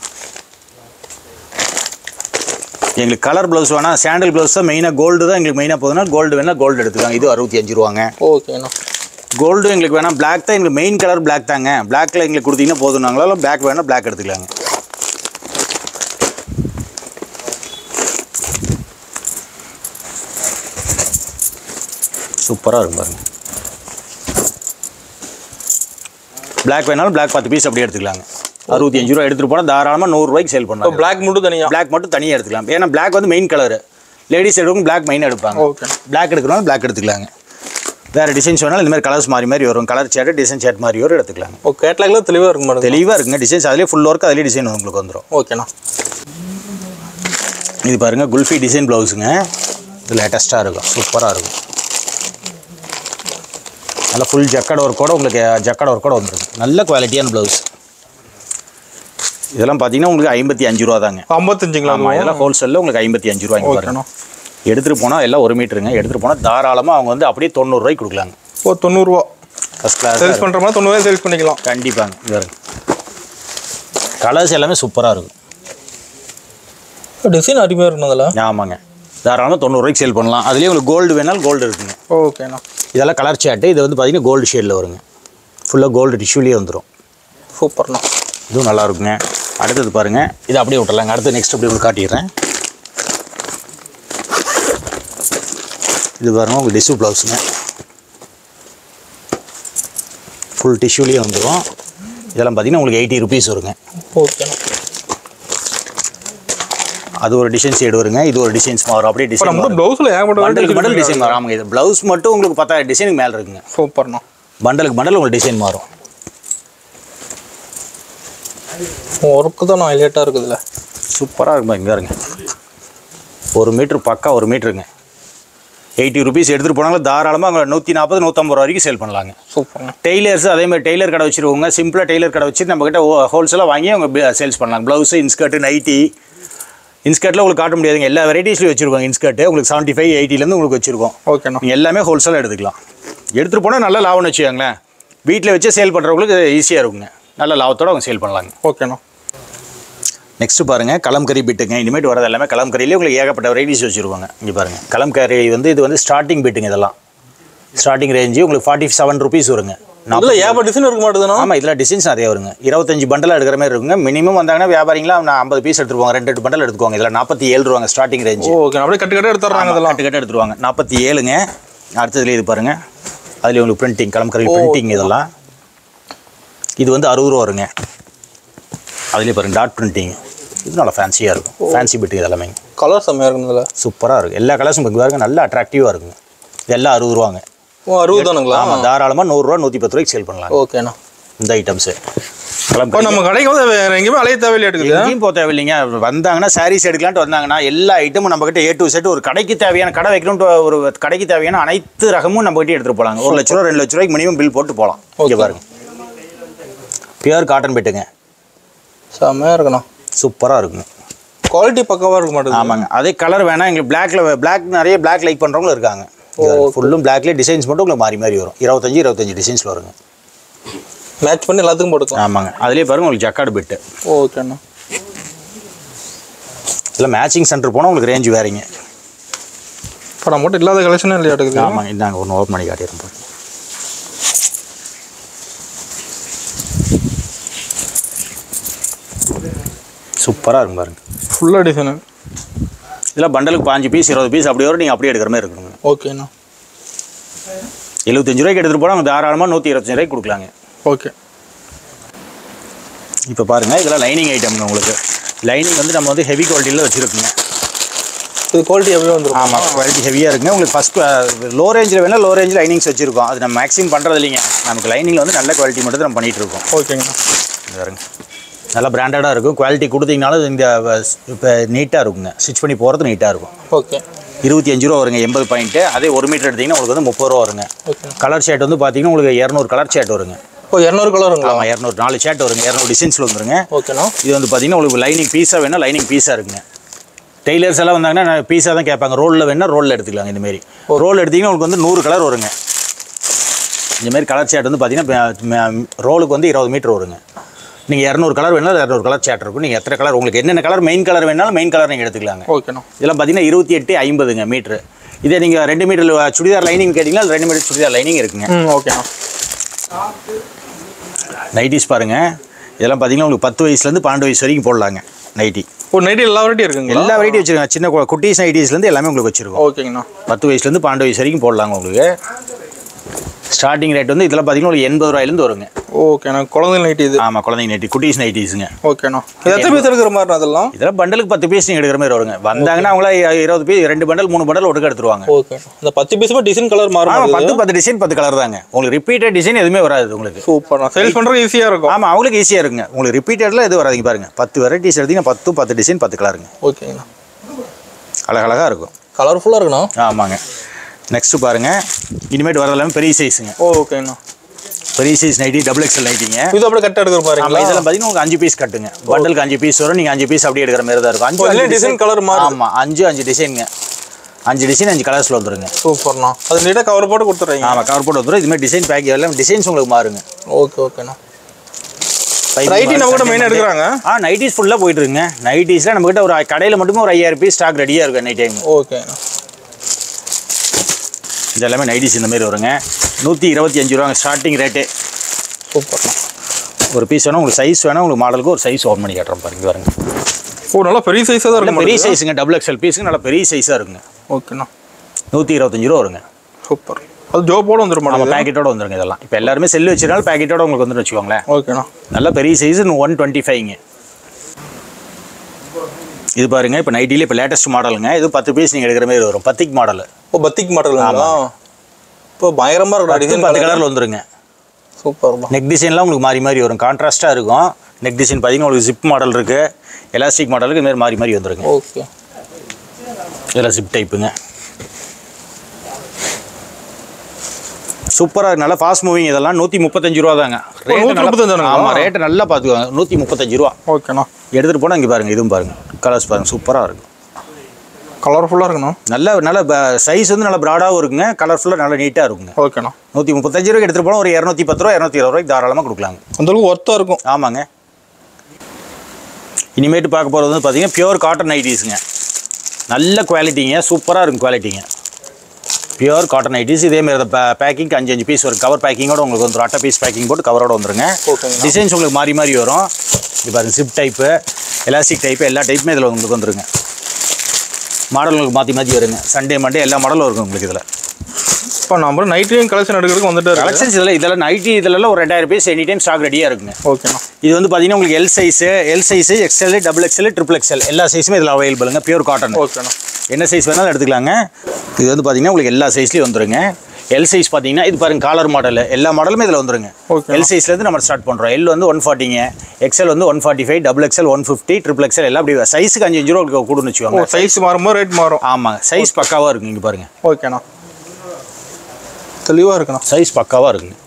எங்களுக்கு கலர் ப்ளவுஸ் வேணால் சாண்டல் ப்ளவுஸ் தான் மெயினாக கோல்டு தான் எங்களுக்கு மெயினாக போகுதுன்னா கோல்டு வேணால் கோல்டு எடுத்துக்காங்க. இது அறுபத்தி அஞ்சு ரூபாங்க. ஓகேண்ணா கோல்டு எங்களுக்கு வேணால் பிளாக் தான். எங்களுக்கு மெயின் கலர் பிளாக் தாங்க. பிளாக்ல எங்களுக்கு கொடுத்தீங்கன்னா போதும்னாங்களோ பிளாக் வேணால் பிளாக் எடுத்துக்கலாங்க. சூப்பராக இருக்கும் பாருங்க. பிளாக் வேணாலும் பிளாக் பத்து பீஸ் அப்படியே எடுத்துக்கலாங்க. அறுபத்தி அஞ்சு ரூபா எடுத்துகிட்டு போனால் தாராளமாக நூறுரூவாய்க்கு சேல் பண்ணலாம். பிளாக் மட்டும் தனியாக பிளாக் மட்டும் தனியாக எடுத்துக்கலாம். ஏன்னா பிளாக் வந்து மெயின் கலரு லேடிஸ் எடுக்கும் பிளாக் மெயின் எடுப்பாங்க. ஓகே பிளாக் எடுக்கிறோம் பிளாக் எடுத்துக்கலாங்க. வேறு டிசைன்ஸ் வேணாலும் இந்த மாதிரி கலர்ஸ் மாறி மாதிரி வரும். கலர் சேட்டு டிசைன் சேட் மாதிரி வரும் எடுத்துக்கலாங்க. ஓ கேட்லாக்ல தெளிவாக இருக்க மாட்டேங்குது தெளிவாக இருக்குங்க. டிசைன்ஸ் அதிலே ஃபுல் ஒர்க் அதிலே டிசைன் உங்களுக்கு வந்துடும் ஓகேண்ணா இது பாருங்கள் குல்ஃபி டிசைன் ப்ளவுஸுங்க இது லேட்டஸ்ட்டாக இருக்கும். சூப்பராக இருக்கும். நல்லா ஃபுல் ஜக்கட் ஒர்க்கோட உங்களுக்கு ஜக்கட் ஒர்க்கோட வந்துருக்கும் நல்ல குவாலிட்டியான ப்ளவுஸ் இதெல்லாம் பார்த்தீங்கன்னா உங்களுக்கு ஐம்பத்தி அஞ்சு ரூபா தாங்க. ஐம்பத்தஞ்சுங்களா இதெல்லாம் ஹோல்சேலில் உங்களுக்கு ஐம்பத்தி அஞ்சு பாருங்க. ஓகேண்ணா எடுத்துகிட்டு போனால் எல்லாம் ஒரு மீட்டருங்க. எடுத்துகிட்டு போனால் தாராளமாக அவங்க வந்து அப்படியே தொண்ணூறுரூவாய்க்கு கொடுக்கலாங்க. ஓ தொண்ணூறுரூவா ஃபஸ்ட் கிளாஸ் சேல்ஸ் பண்ணுற மாதிரி தொண்ணூறுவா சேல்ஸ் பண்ணிக்கலாம். கண்டிப்பாங்க. பாருங்க. கலர்ஸ் எல்லாமே சூப்பராக இருக்கும் டிசைன் அருமையாக இருக்கணும் அதில். ஆமாங்க. தாராளமாக தொண்ணூறுரூவாய்க்கு சேல் பண்ணலாம். அதுலேயே உங்களுக்கு கோல்டு வேணாலும் கோல்டு இருக்குங்க. ஓகேண்ணா இதெல்லாம் கலர் சேட்டு இது வந்து பார்த்தீங்கன்னா கோல்டு ஷேடில் வருங்க. ஃபுல்லாக கோல்டு டிஷ்யூலேயே வந்துடும் சூப்பர்ண்ணா. இதுவும் நல்லா இருக்குங்க. அடுத்தது பாருங்கள் இதை அப்படியே விட்டுறலாங்க. அடுத்து நெக்ஸ்ட் அப்படி உங்களுக்கு காட்டிடுறேன். இது பாருங்க உங்கள் டிஷ்யூ ப்ளவுஸுங்க ஃபுல் டிஷ்யூலேயே வந்துடும் இதெல்லாம் பார்த்தீங்கன்னா உங்களுக்கு எயிட்டி ருபீஸ் வருங்க. ஓகேண்ணா. அது ஒரு டிசைன் ஷேடு வருங்க. இது ஒரு டிசைன்ஸ் மாறும் அப்படியே டிசைன் ப்ளவுஸில் பண்டலுக்கு பண்டல் டிசைன் ஆமாங்க இது. ப்ளவுஸ் மட்டும் உங்களுக்கு பத்தாயிரம் டிசைனுக்கு மேலே இருக்குங்க. சூப்பர்ண்ணா. பண்டலுக்கு பண்டல் உங்களுக்கு டிசைன் மாறும். ஒர்க்கு தான் ஹைலைட்டாக இருக்குதுல்ல. சூப்பராக இருக்கும் இங்கே இருங்க ஒரு மீட்ரு பக்கா ஒரு மீட்ருங்க எயிட்டி ருபீஸ் எடுத்துகிட்டு போனாலும் தாராளமாக அங்கே நூற்றி நாற்பது நூற்றம்பது ரூபா வரைக்கும் சேல் பண்ணலாங்க. சூப்பர்ண்ணா. டெய்லர்ஸ் அதே மாதிரி டெய்லர் கடை வச்சிருக்கவங்க சிம்பிளாக டெய்லர் கடை வச்சு நம்மக்கிட்ட ஹோல்சேலாக வாங்கி அவங்க சேல்ஸ் பண்ணலாம். ப்ளவுஸு இன்ஸ்கர்ட்டு நைட்டி இன்ஸ்கர்ட்டில் உங்களுக்கு காட்ட முடியாதுங்க. எல்லா வெரைட்டிஸ்லையும் வச்சுருக்கோம் இன்ஸ்கர்ட்டு உங்களுக்கு செவன்ட்டி ஃபைவ் எயிட்டிலேருந்து உங்களுக்கு வச்சுருக்கோம். ஓகேண்ணா நீங்கள் எல்லாமே ஹோல்சேலாக எடுத்துக்கலாம். எடுத்துகிட்டு போனால் நல்ல லாபம்னு வச்சுக்கோங்களேன். வீட்டில் வச்சு சேல் பண்ணுறவங்களுக்கு ஈஸியாக இருக்குங்க. நல்ல லாபத்தோட அவங்க சேல் பண்ணலாங்க. ஓகேண்ணா நெக்ஸ்ட்டு பாருங்கள் கலம்கரி பிட்டுங்க இனிமேட்டு வரது எல்லாமே கலம்கரியிலே உங்களுக்கு ஏகப்பட்ட வெரைட்டிஸ் வச்சுருவாங்க இங்கே பாருங்கள் கலம்கரி வந்து இது வந்து ஸ்டார்டிங் பிட்டுங்க இதெல்லாம். ஸ்டார்டிங் ரேஞ்சு உங்களுக்கு ஃபார்ட்டி செவன் ருபீஸ் வருங்க. அதில் ஏப்பா டிசைன் இருக்க மாட்டேதுண்ணா? ஆமாம் இதில் டிசைன்ஸ் நிறைய வருங்க. இருபத்தஞ்சு பண்டல் எடுக்கிற மாதிரி இருக்குங்க. மினிமம் வந்தாங்கன்னா வியாபாரிங்களாம் நான் ஐம்பது பீஸ் எடுத்துருவாங்க. ரெண்டு ரெண்டு பண்டல் எடுத்துக்குவாங்க. இதில் நாற்பத்தி ஏழு ரூபாங்க ஸ்டார்டிங் ரேஞ்சு ஓகே அப்படியே கட்டு கட்டு எடுத்துடுறாங்க அதெல்லாம் கட்டு கட்டு எடுத்துருவாங்க. நாற்பத்தி ஏழுங்க. அடுத்ததுல இது பாருங்க. அதில் உங்களுக்கு பிரிண்டிங் கலம்கரி பிரிண்டிங் இதெல்லாம். இது வந்து அறுபது ரூபா வருங்க. அதுலேயே பாருங்க டாட் பிரிண்டிங் இது நல்லா ஃபேன்சியாக இருக்கும். ஃபேன்சி பிட்டு இதெல்லாமே கலர் செம்மையாக இருக்கும் இதில். சூப்பராக இருக்கும் எல்லா கலர்ஸும் பாருங்க. நல்லா அட்ராக்டிவாக இருக்குங்க. இது எல்லாம் அறுபது ரூபாங்க. அறுபது தானுங்களா ஆமாம் தாராளமாக நூறுரூவா நூற்றி பத்து ரூபாய்க்கு சேல் பண்ணலாம் ஓகேண்ணா இந்த ஐட்டம்ஸு இப்போ நம்ம கடைக்கு வந்து வேற எங்கேயுமே அலைய தேவையில்லை எடுக்குது எங்கேயும் போக தேவையில்லைங்க. வந்தாங்கன்னா சாரீஸ் எடுக்கலான்ட்டு வந்தாங்கன்னா எல்லா ஐட்டமும் நம்மகிட்ட ஏ டு செட் ஒரு கடைக்கு தேவையான கடை வைக்கணும்ட்டு ஒரு கடைக்கு தேவையான அனைத்து ரகமும் நம்ம கிட்ட எடுத்துட்டு போலாங்க ஒரு லட்ச ரூபா ரெண்டு லட்ச ரூபாய்க்கு மினிமம் பில் போட்டு போகலாம். ஓகே. பாருங்க. பியூர் காட்டன் பெட்டுங்க செம்மையாக இருக்குண்ணா. சூப்பராக இருக்குங்க. குவாலிட்டி பக்கவாக இருக்க மாட்டேங்குது. ஆமாங்க. அதே கலர் வேணா எங்களுக்கு பிளாக்ல பிளாக் நிறைய பிளாக் லைக் பண்ணுறவங்களும் இருக்காங்க. ஃபுல்லும் பிளாக்லேயே டிசைன்ஸ் மட்டும் உங்களுக்கு மாறி மாறி வரும். இருபத்தஞ்சு இருபத்தஞ்சு டிசைன்ஸில் வருங்க. மேட்ச் பண்ணி எல்லாத்துக்கும் போட்டுக்கலாம். ஆமாங்க. அதுலேயே பாருங்க உங்களுக்கு ஜக்காடு பெட்டு ஓகேண்ணா இதில் மேட்சிங் சென்டர் போனால் உங்களுக்கு ரேஞ்ச் வேறீங்க. நம்ம மட்டும் இல்லாத கலெக்ஷனே இல்லையா எடுக்குது? ஆமாங்க இந்தாங்க ஒன்று ஓப்பன் பண்ணி காட்டிடுறேன் பாருங்க. சூப்பராக இருக்கும் பாருங்க. ஃபுல்லாக டிசைனு இதில் பண்டலுக்கு பாஞ்சு பீஸ் இருபது பீஸ் அப்படி வரும். நீங்கள் அப்படியே எடுக்கிற மாதிரி இருக்கணுங்க ஓகேண்ணா எழுபத்தஞ்சு ரூபாய்க்கு எடுத்துகிட்டு போனால் தாராளமாக நூற்றி இருபத்தஞ்சு ரூபாய்க்கு கொடுக்கலாங்க. ஓகே. இப்போ பாருங்கள் இதெல்லாம் லைனிங் ஐட்டம்ங்க உங்களுக்கு. லைனிங் வந்து நம்ம வந்து ஹெவி குவாலிட்டியில் வச்சுருக்குங்க. இது குவாலிட்டி எப்படியே வந்துடும் ஆமாம் குவாலிட்டி ஹெவியாக இருக்குங்க. உங்களுக்கு ஃபஸ்ட் லோ ரேஞ்சில் வேணால் லோ ரேஞ்சில் லைனிங்ஸ் வச்சுருக்கோம். அது நம்ம மேக்ஸிமம் பண்ணுறது இல்லைங்க. நமக்கு லைனிங்கில் வந்து நல்ல குவாலிட்டி மட்டும் தான் நம்ம பண்ணிகிட்டு இருக்கோம். ஓகேங்கண்ணா இது பாருங்க. நல்லா பிராண்டடாக இருக்கும். குவாலிட்டி கொடுத்தீங்கனாலும் இந்த இப்போ நீட்டாக இருக்குங்க. ஸ்டிச் பண்ணி போகிறது நீட்டாக இருக்கும். ஓகே. இருபத்தி அஞ்சு ரூபா வருங்க எண்பது பாயிண்ட்டு அதே ஒரு மீட்டர் எடுத்தீங்கன்னா உங்களுக்கு வந்து முப்பது ரூபா வருங்க. கலர் ஷர்ட் வந்து பார்த்தீங்கன்னா உங்களுக்கு இரநூறு கலர் ஷர்ட் வருங்க. ஓ இரநூறு கலருங்களா ஆமாம் இரநூறு நாலு ஷர்ட் வருங்க. இரநூறு டிசைன்ஸில் வந்துருங்க. ஓகேண்ணா இது வந்து பார்த்தீங்கன்னா உங்களுக்கு லைனிங் பீஸாக வேணால் லைனிங் பீஸாக இருக்குங்க. டெய்லர்ஸ் எல்லாம் வந்தாங்கன்னா பீஸாக தான் கேட்பாங்க. ரோலில் வேணால் ரோலில் எடுத்துக்கலாங்க இந்தமாரி ரோல் எடுத்தீங்கன்னா உங்களுக்கு வந்து நூறு கலர் வருங்க. இந்தமாரி கலர் ஷர்ட் வந்து பார்த்தீங்கன்னா ரோலுக்கு வந்து இருபது மீட்டர் வருங்க. நீங்கள் இரநூறு கலர் வேணாலும் இரநூறு கலர் ஷர்ட் இருக்கும். நீங்கள் எத்தனை கலர் உங்களுக்கு என்னென்ன கலர் மெயின் கலர் வேணாலும் மெயின் கலர் நீங்கள் எடுத்துக்கலாங்க ஓகேண்ணா இதெல்லாம் பார்த்தீங்கன்னா இருபத்தி எட்டு ஐம்பதுங்க மீட்ரு இதே நீங்கள் ரெண்டு மீட்டர் சுடிதார் லைனிங் கேட்டிங்கன்னா ரெண்டு மீட்டர் சுடிதார் லைனிங் இருக்குங்க. ஓகேண்ணா நைட்டிஸ் பாருங்கள் இதெல்லாம் பார்த்தீங்கன்னா உங்களுக்கு பத்து வயசுலேருந்து பன்னெண்டு வயசு வரைக்கும் போடலாங்க நைட்டி ஓ நைட்டி எல்லா வெரைட்டி இருக்குங்களா? எல்லா வெரைட்டி வச்சுருக்காங்க. சின்ன குட்டீஸ் நைட்டிஸ்லேருந்து எல்லாமே உங்களுக்கு வச்சுருக்கோம். ஓகேங்கண்ணா பத்து வயசுலேருந்து பன்னெண்டு வயசு வரைக்கும் போடலாங்க உங்களுக்கு. ஸ்டார்டிங் ரேட் வந்து இதெல்லாம் பார்த்தீங்கன்னா உங்களுக்கு எண்பது ரூபாயிலேருந்து வருங்க. ஓகேண்ணா குழந்தை நைட்டி இது. ஆமாம் குழந்தைங்க நைட்டி குட்டீஸ் நைட்டிஸுங்க ஓகேண்ணா எத்தனை பீஸ் இருக்கிற மாதிரி அதெல்லாம்? இதெல்லாம் பண்டலுக்கு பத்து பீஸ் நீங்கள் எடுக்கிற மாதிரி வருங்க. வந்தாங்கன்னா அவங்களா இருபது பீஸ் ரெண்டு பண்டல் மூணு பண்டல் ஒட்டுக்க எடுத்துருவாங்க. ஓகே இந்த பத்து பீஸுமே டிசைன் கலர் மாறும் பத்து பத்து டிசைன் பத்து கலர் தாங்க. உங்களுக்கு ரிப்பீட்டட் டிசைன் எதுவுமே வராது உங்களுக்கு. சூப்பர்ண்ணா சேல்ஸ் பண்ணுறது ஈஸியாக இருக்கும். ஆமாம் அவங்களுக்கு ஈஸியாக இருக்குங்க. உங்களுக்கு ரிப்பீட்டடில் எதுவும் வராதுங்க பாருங்க. பத்து வெரைட்டிஸ் எடுத்தீங்கன்னா பத்து பத்து டிசைன் பத்து கலருங்க ஓகேங்கண்ணா அழகழகாக இருக்கும். கலர்ஃபுல்லாக இருக்குண்ணா? ஆமாங்க. நெக்ஸ்ட்டு பாருங்கள் இனிமேட்டு வரது எல்லாமே பெரிய சைஸுங்க ஓ ஓகேண்ணா பெரிய சைஸ் நைட்டி டபுள் எக்ஸல் நைட்டிங்க இது அப்படியே கட் எடுக்கிற ஆமாம் பாருங்களா இதெல்லாம் பார்த்தீங்கன்னா உங்களுக்கு அஞ்சு பீஸ் கட்டுங்க. பண்டலுக்கு அஞ்சு பீஸ் வரும். நீங்கள் அஞ்சு பீஸ் அப்படியே எடுக்கிற மாதிரி தான் இருக்கும். அஞ்சு design colour மாறுது. ஆமாம் அஞ்சு அஞ்சு டிசைனுங்க அஞ்சு டிசைன் அஞ்சு கலர்ஸில் வந்துருங்க. சூப்பர்ண்ணா. அது நீட்டாக கவர் போட்டு கொடுத்துட்றீங்க. ஆமாம் கவர் போட்டு வந்துடும் இதுமாதிரி டிசைன் பேக் எல்லாம் டிசைன்ஸ் உங்களுக்கு மாறுங்க. ஓகே ஓகேண்ணா. நைட்டி நம்ம கூட மெயினாக எடுக்கிறாங்க? ஆ நைட்டிஸ் ஃபுல்லாக போயிட்டு இருக்குங்க. நைட்டிஸில் நம்மகிட்ட ஒரு கடையில் மட்டுமே ஒரு ஐயாயிரம் பீஸ் ஸ்டாக் ரெடியாக இருக்கும் நைட் டைம் ஓகேண்ணா. இது எல்லாமே நைட்டிஸ் இந்த மாதிரி வருங்க. நூற்றி இருபத்தி அஞ்சு ரூபாங்க ஸ்டார்டிங் ரேட்டு சூப்பர்ண்ணா ஒரு பீஸ் வேணும் உங்களுக்கு சைஸ் வேணும் உங்களுக்கு மாடலுக்கு ஒரு சைஸ் ஓப்பன் பண்ணி காட்டுறோம் பாருங்க பாருங்க. ஓ நல்லா பெரிய சைஸாக தான் இருக்கும் பெரிய சைஸுங்க டபுள் எக்ஸ்எல் பீஸுங்க நல்லா பெரிய சைஸாக இருக்குங்க. ஓகேண்ணா நூற்றி இருபத்தஞ்சு ரூபா வருங்க. சூப்பர். அது ஜோப்போட வந்துடும் நம்ம பேக்கெட்டோட வந்துருங்க இதெல்லாம். இப்போ எல்லாருமே செல்லு வச்சிருந்தாலும் பேக்கெட்டோட உங்களுக்கு வந்துட்டு வச்சுக்கோங்களேன். ஓகேண்ணா நல்ல பெரிய சைஸ் ஒன் டுவெண்ட்டி ஃபைவ்ங்க இது பாருங்க இப்போ நைட்டியில் இப்போ லேட்டஸ்ட் மாடலுங்க இது பத்து பீஸ் நீங்கள் எடுக்கிற மாதிரி வரும். பத்திக் மாடல் ஓ பத்திக் மாடலுங்களா இப்போ பயங்கரமாக இருக்கும் டிசைன் பத்து கலரில் வந்துருங்க. சூப்பர்ண்ணா நெக் டிசைன்லாம் உங்களுக்கு மாறி மாறி வரும். கான்ட்ராஸ்ட்டாக இருக்கும். நெக் டிசைன் பார்த்தீங்கன்னா உங்களுக்கு ஜிப் மாடல் இருக்குது எலாஸ்டிக் மாடலுக்கு இது மாதிரி மாறி மாறி வந்துருங்க. ஓகே. இதெல்லாம் ஜிப் டைப்புங்க சூப்பராக நல்லா ஃபாஸ்ட் மூவிங் இதெல்லாம் நூற்றி முப்பத்தஞ்சு ரூபா தாங்க. முப்பத்தஞ்சானுங்களா? ஆமாம் ரேட்டை நல்லா பார்த்துக்கோங்க நூற்றி முப்பத்தஞ்சு ரூபா. ஓகேண்ணா. எடுத்துகிட்டு போனால் இங்கே பாருங்கள் இதுவும் பாருங்கள் கலர்ஸ் பாருங்கள் சூப்பராக இருக்கும். கலர்ஃபுல்லாக இருக்குண்ணா. நல்ல நல்ல சைஸ் வந்து நல்லா ப்ராடாகவும் இருக்குங்க. கலர்ஃபுல்லாக நல்லா நீட்டாக இருக்குங்க. ஓகேண்ணா நூற்றி முப்பத்தஞ்சு ரூபாய்க்கு எடுத்துகிட்டு போனால் ஒரு இரநூத்தி பத்து ரூபா இரநூத்தி இருபது ரூபாய்க்கு தாராளமாக கொடுக்கலாங்க. அந்தளவுக்கு ஒர்த்தாக இருக்கும். ஆமாங்க. இனிமேட்டு பார்க்க போகிறது வந்து பார்த்தீங்கன்னா பியூர் காட்டன் நைட்டிஸுங்க நல்ல குவாலிட்டிங்க சூப்பராக இருக்கும் குவாலிட்டிங்க பியூர் காட்டன் நைட்டிஸ் இதேமாரி அந்த பேக்கிங்க்கு அஞ்சு அஞ்சு பீஸ் வரும் கவர் பேக்கிங்கோட உங்களுக்கு வந்துடும் அட்டை பீஸ் பேக்கிங் போட்டு கவரோட வந்துருங்க. டிசைன்ஸ் உங்களுக்கு மாறி மாறி வரும். இது பாருங்க சிப் டைப்பு எலாஸ்டிக் டைப்பு எல்லா டைப்புமே இதில் உங்களுக்கு வந்துருங்க. மாடல் உங்களுக்கு மாற்றி மாற்றி வருங்க. சண்டே மண்டே எல்லா மாடலும் இருக்கும் உங்களுக்கு இதில். இப்போ நம்ம நைட்லையும் கலெக்ஷன் எடுக்கிறதுக்கு வந்துட்டு கலெக்ஷன்ஸ் இதில் இதெல்லாம் நைட்டி இதெல்லாம் ஒரு ரெண்டாயிரம் பீஸ் எனி டைம் ஸ்டாக் ரெடியாக இருக்குங்க. ஓகேண்ணா இது வந்து பார்த்தீங்கன்னா உங்களுக்கு L size L size XL double XL triple XL எல்லா சைஸுமே இதில் அவைலபிளுங்க பியூர் காட்டன் ஓகேண்ணா என்ன சைஸ் வேணாலும் எடுத்துக்கலாங்க. இது வந்து பார்த்தீங்கன்னா உங்களுக்கு எல்லா சைஸ்லேயும் வந்துருங்க. எல் சைஸ் பார்த்தீங்கன்னா இது பாருங்க காலர் மாடல் எல்லா மாடலுமே இதில் வந்துருங்க. எல் சைஸ்லேருந்து நம்ம ஸ்டார்ட் பண்ணுறோம் எல் வந்து ஒன் ஃபார்ட்டிங்க எக்ஸ்எல் வந்து one forty five double XL one fifty triple XL எல்லாம் அப்படி சைஸுக்கு அஞ்சு அஞ்சு ரூபா உங்களுக்கு கூடுன்னு வச்சுக்கோங்க சைஸ் மாறும்போது ரேட் மாறும். ஆமாங்க. சைஸ் பக்காவாக இருக்குங்க இங்கே பாருங்க. ஓகேண்ணா தெளிவாக இருக்குண்ணா சைஸ் பக்காவாக இருக்குங்க.